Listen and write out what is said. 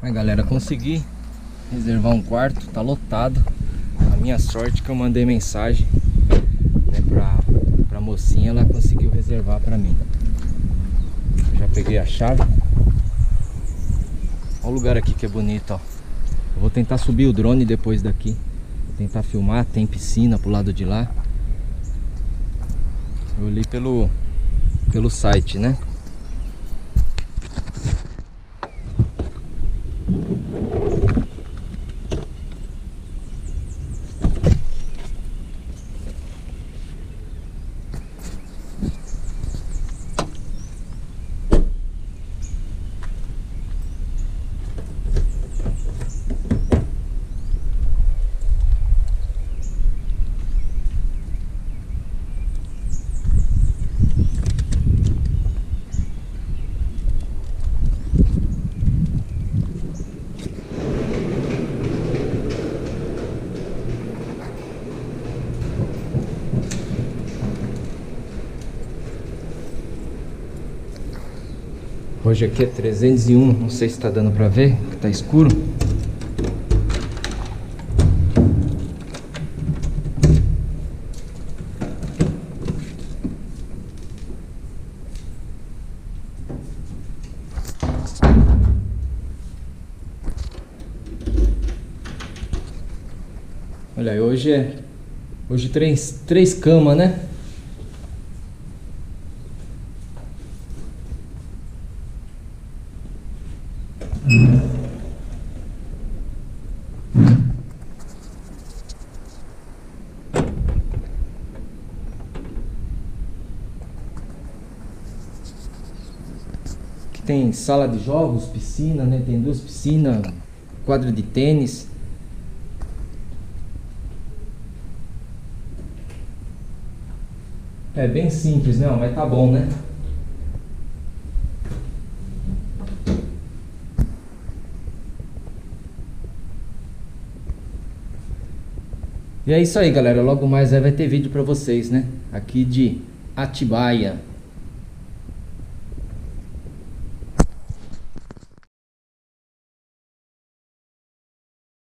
Aí galera, consegui reservar um quarto, tá lotado. A minha sorte que eu mandei mensagem né, pra, pra mocinha, ela conseguiu reservar pra mim. Já peguei a chave. Olha o lugar aqui que é bonito, ó. Eu vou tentar subir o drone depois daqui. Vou tentar filmar, tem piscina pro lado de lá. Eu li pelo, pelo site, né? Hoje aqui é 301, não sei se está dando para ver, que tá escuro. Olha, hoje é hoje três, três camas, né? Tem sala de jogos, piscina, né? Tem duas piscinas, quadra de tênis. É bem simples, né? Mas tá bom, né? E é isso aí, galera. Logo mais vai ter vídeo pra vocês, né? Aqui de Atibaia.